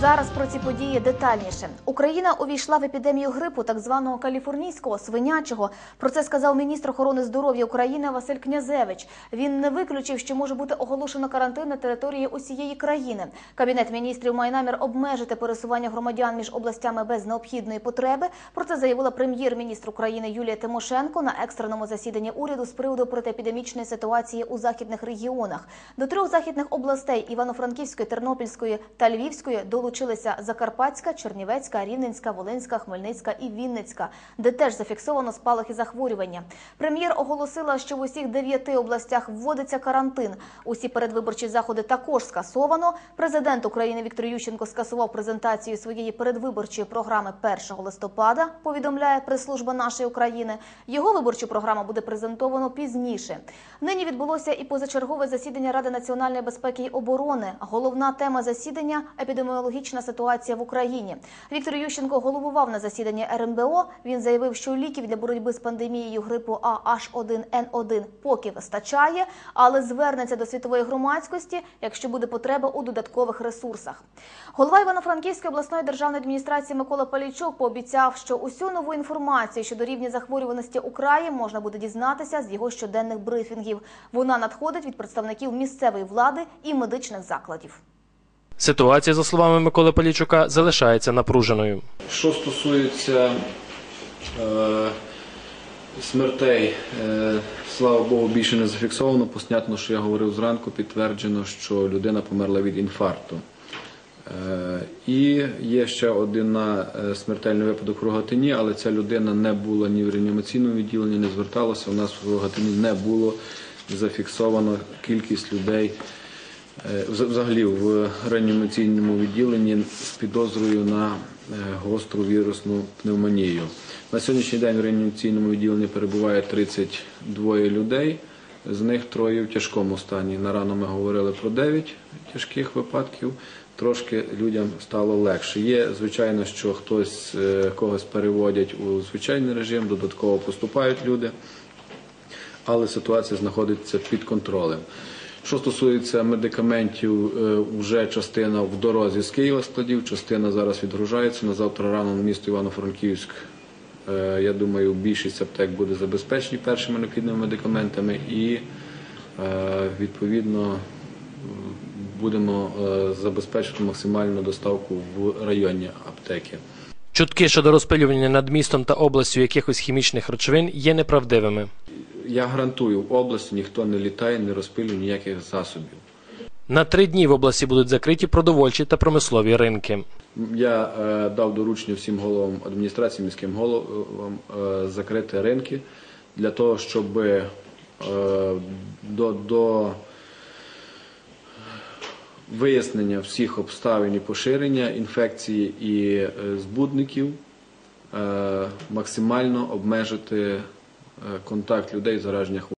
Зараз про ці події детальніше. Україна увійшла в епідемію грипу, так званого каліфорнійського свинячого. Про це сказав міністр охорони здоров'я України Василь Князевич. Він не виключив, що може бути оголошено карантин на території усієї країни. Кабінет міністрів має намір обмежити пересування громадян між областями без необхідної потреби. Про це заявила прем'єр-міністр України Юлія Тимошенко на екстреному засіданні уряду з приводу протиепідемічної ситуації у західних регіонах. До трьох західних областей Івано-Франківської, Тернопільської та Львівської долучилися Закарпатська, Чернівецька, Рівненська, Волинська, Хмельницька і Вінницька, де теж зафіксовано спалахи захворювання. Прем'єр оголосила, що в усіх дев'яти областях вводиться карантин. Усі передвиборчі заходи також скасовано. Президент України Віктор Ющенко скасував презентацію своєї передвиборчої програми 1 листопада. Повідомляє прес-служба нашої України. Його виборчу програму буде презентовано пізніше. Нині відбулося і позачергове засідання Ради національної безпеки і оборони. Головна тема засідання епідеміологічна ситуація в Україні. Віктор Ющенко головував на засіданні РНБО. Він заявив, що ліків для боротьби з пандемією грипу AH1N1 поки вистачає, але звернеться до світової громадськості, якщо буде потреба у додаткових ресурсах. Голова Івано-Франківської обласної державної адміністрації Микола Палійчук пообіцяв, що усю нову інформацію щодо рівня захворюваності у краї можна буде дізнатися з його щоденних брифінгів. Вона надходить від представників місцевої влади і медичних закладів. Ситуація, за словами Миколи Полічука, залишається напруженою. Що стосується е, смертей, е, слава Богу, більше не зафіксовано. Понятно, що я говорив зранку, підтверджено, що людина померла від інфаркту. Е, і є ще один смертельний випадок в Рогатині, але ця людина не була ні в реанімаційному відділенні, не зверталася. У нас в Рогатині не було зафіксовано кількість людей взагалі в реанімаційному відділенні з підозрою на е, гостру вірусну пневмонію. На сьогоднішній день в реанімаційному відділенні перебуває 32 людей, з них троє в тяжкому стані. На рано ми говорили про 9 тяжких випадків. Трошки людям стало легше. Є, звичайно, що хтось е, когось переводять у звичайний режим, додатково поступають люди але ситуація знаходиться під контролем. Що стосується медикаментів, е, вже частина в дорозі з Києва складів, частина зараз відгружається. На завтра рано в місто Івано-Франківськ. е, Я думаю, більшість аптек буде забезпечені першими необхідними медикаментами і е, відповідно будемо забезпечити максимальну доставку в районні аптеки. Чутки щодо розпилювання над містом та областю якихось хімічних речовин є неправдивими. Я гарантую, в області ніхто не літає, не розпилює ніяких засобів. На три дні в області будуть закриті продовольчі та промислові ринки. Я е, дав доручення всім головам адміністрації, міським головам е, закрити ринки для того, щоб е, до, до вияснення всіх обставин і поширення інфекції і е, збудників е, максимально обмежити контакт людей зараження хвороб.